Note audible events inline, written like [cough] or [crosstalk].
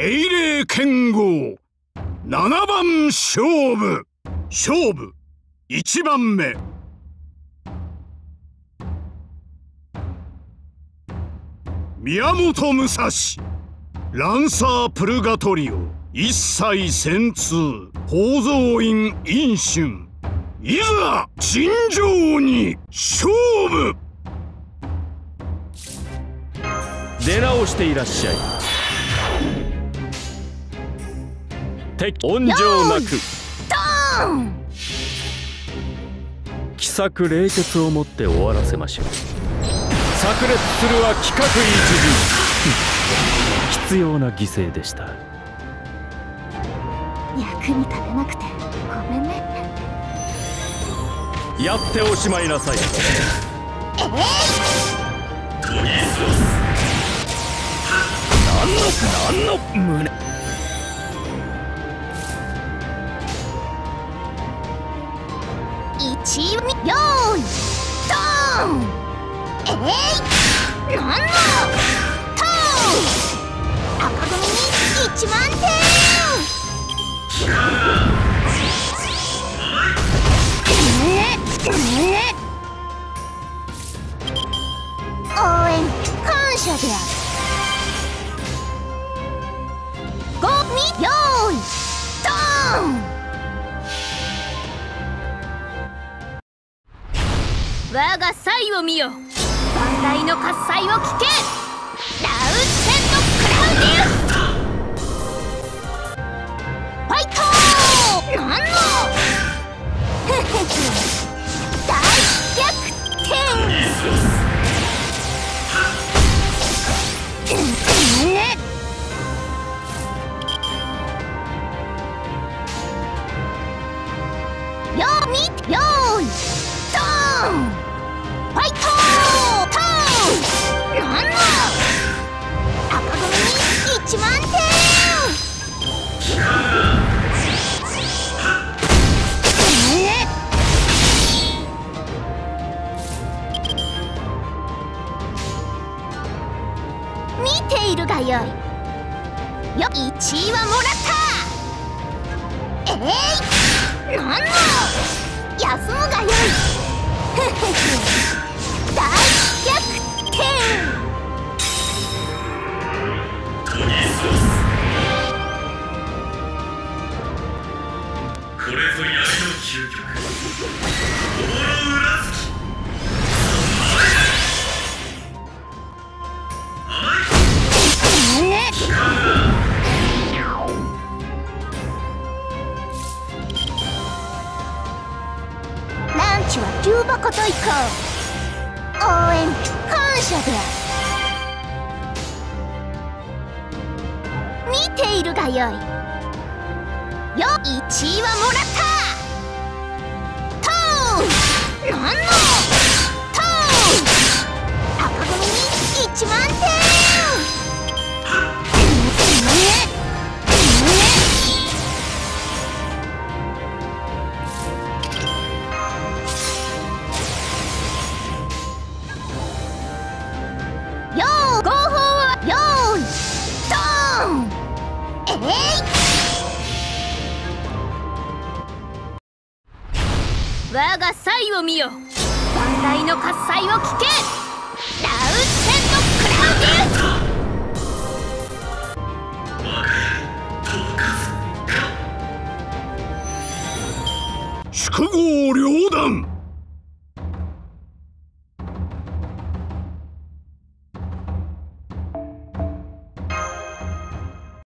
英霊剣豪。7番勝負。勝負。1番目。宮本武蔵。ランサープルガトリオ。一切戦通。宝蔵院飲春いざ尋常に。勝負。出直していらっしゃい。敵温情なく。奇策冷徹をもって終わらせましょう。炸裂するは規格一時。必要な犠牲でした。役に立てなくてごめんね。やっておしまいなさい。えー、何の何の胸一よーいドーンえい、ー、なんのトーン赤組に一万点応援感謝であるゴミよーいドーン我が才を見よ万来の喝采を聞け。てい [laughs] るがよい。よ1位はもらったえい、ー、なんの休むがよい。[laughs] 大逆転。[laughs] これぞ闇の究極。オーロ裏付きちは重箱と行こう応援感謝で。ある見ているがよい。よ1位はもらった我が才を見よ。万来の喝采を聞け。ラウセンのクラウディウス。祝号両断。